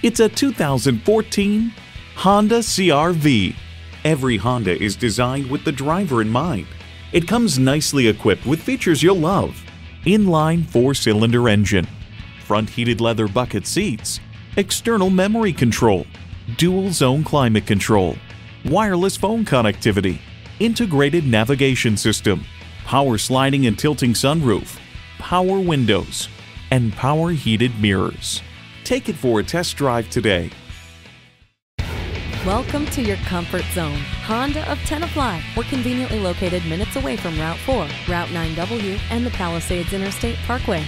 It's a 2014 Honda CRV. Every Honda is designed with the driver in mind. It comes nicely equipped with features you'll love. Inline four-cylinder engine, front heated leather bucket seats, external memory control, dual zone climate control, wireless phone connectivity, integrated navigation system, power sliding and tilting sunroof, power windows, and power heated mirrors. Take it for a test drive today. Welcome to your comfort zone. Honda of Tenafly. We're conveniently located minutes away from Route 4, Route 9W, and the Palisades Interstate Parkway.